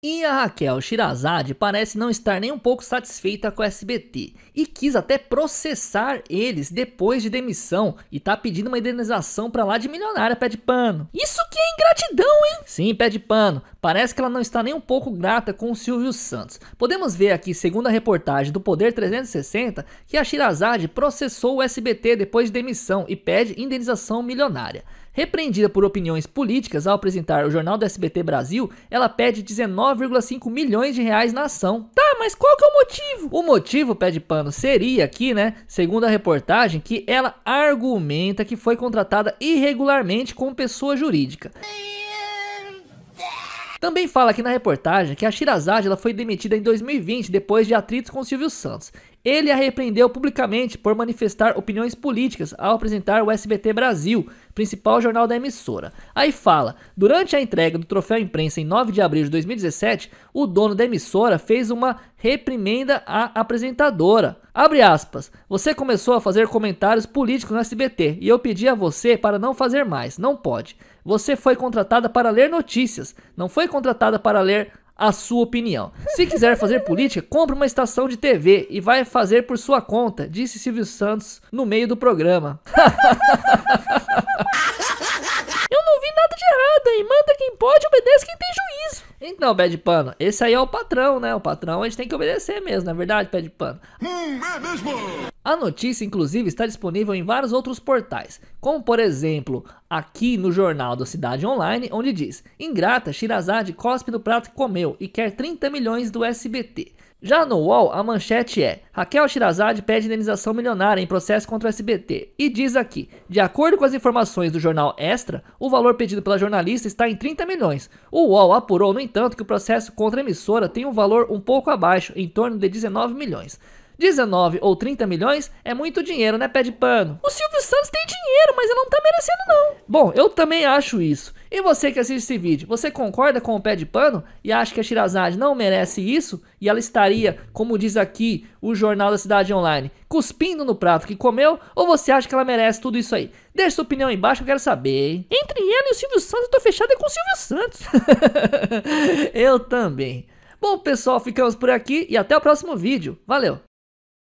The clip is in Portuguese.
E a Raquel Shirazade parece não estar nem um pouco satisfeita com o SBT e quis até processar eles depois de demissão e tá pedindo uma indenização pra lá de milionária, pé de pano. Isso que é ingratidão, hein? Sim, pé de pano. Parece que ela não está nem um pouco grata com o Silvio Santos. Podemos ver aqui, segundo a reportagem do Poder 360, que a Shirazade processou o SBT depois de demissão e pede indenização milionária. Repreendida por opiniões políticas ao apresentar o Jornal do SBT Brasil, ela pede 19,5 milhões de reais na ação. Tá, mas qual que é o motivo? O motivo, pé de pano, seria aqui, né, segundo a reportagem, que ela argumenta que foi contratada irregularmente como pessoa jurídica. Também fala aqui na reportagem que a Shirazade ela foi demitida em 2020 depois de atritos com Silvio Santos. Ele a repreendeu publicamente por manifestar opiniões políticas ao apresentar o SBT Brasil, principal jornal da emissora. Aí fala: durante a entrega do troféu imprensa em 9 de abril de 2017, o dono da emissora fez uma reprimenda à apresentadora. Abre aspas. Você começou a fazer comentários políticos no SBT e eu pedi a você para não fazer mais. Não pode. Você foi contratada para ler notícias, não foi contratada para ler a sua opinião. Se quiser fazer política, compre uma estação de TV e vai fazer por sua conta, disse Silvio Santos no meio do programa. Eu não vi nada de errado aí. Manda quem pode, obedece quem tem juízo. Então, pé de pano, esse aí é o patrão, né? O patrão a gente tem que obedecer mesmo, não é verdade, pé de pano? Hum, é mesmo! A notícia, inclusive, está disponível em vários outros portais, como por exemplo, aqui no jornal da Cidade Online, onde diz: Ingrata, Shirazade cospe no prato que comeu e quer 30 milhões do SBT. Já no UOL, a manchete é: Raquel Shirazade pede indenização milionária em processo contra o SBT. E diz aqui: de acordo com as informações do jornal Extra, o valor pedido pela jornalista está em 30 milhões. O UOL apurou, no entanto, que o processo contra a emissora tem um valor um pouco abaixo, em torno de 19 milhões. 19 ou 30 milhões é muito dinheiro, né, pé de pano? O Silvio Santos tem dinheiro, mas ele não tá merecendo não. Bom, eu também acho isso. E você que assiste esse vídeo, você concorda com o pé de pano e acha que a Shirazade não merece isso? E ela estaria, como diz aqui o Jornal da Cidade Online, cuspindo no prato que comeu? Ou você acha que ela merece tudo isso aí? Deixa sua opinião aí embaixo, eu quero saber, hein? Entre ela e o Silvio Santos, eu tô fechado é com o Silvio Santos. eu também. Bom, pessoal, ficamos por aqui e até o próximo vídeo. Valeu!